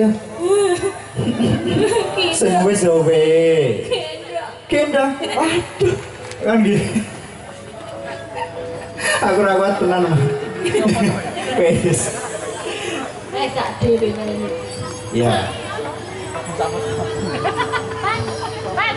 ya? Sing wis ya yo we. Kan. Aku rawat tenan. Tak. Ya. Pan. Pan.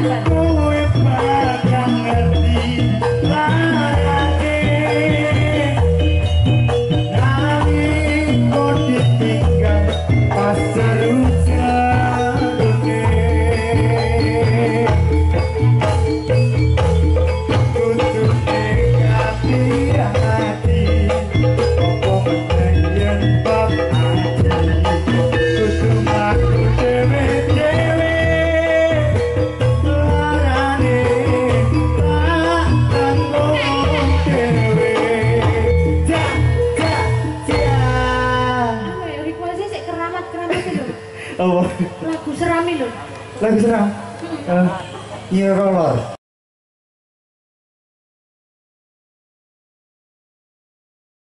Gracias. Pemilu. Lagi senang. Iya, kalau.